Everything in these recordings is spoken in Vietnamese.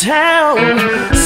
town.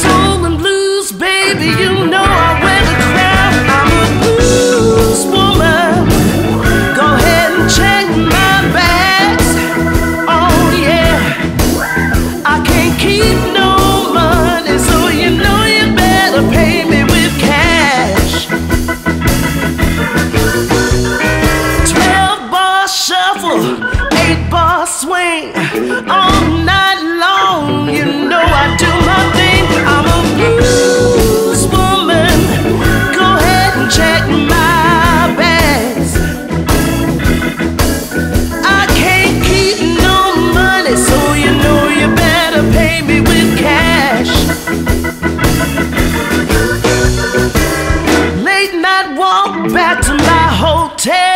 back to my hotel.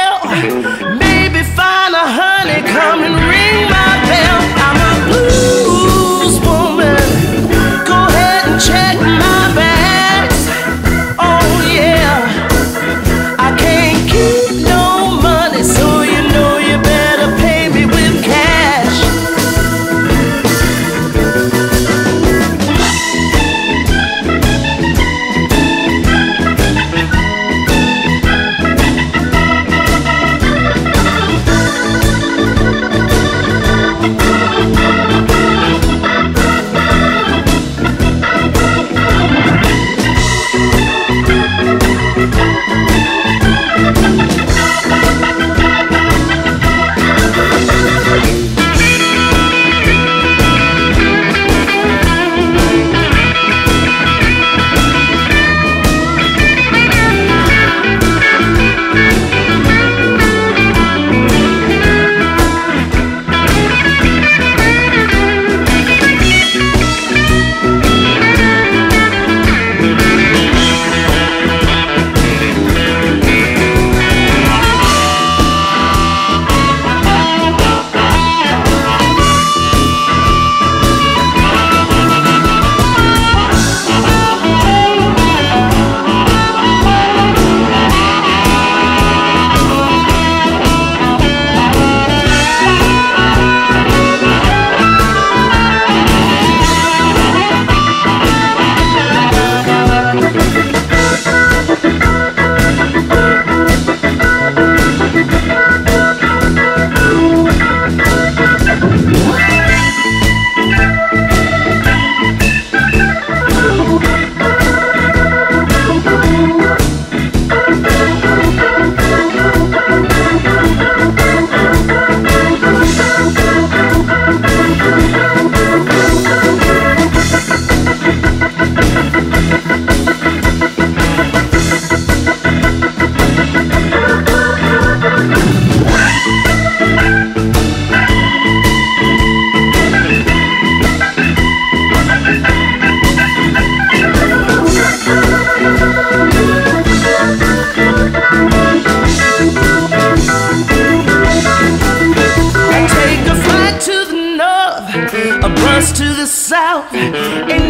in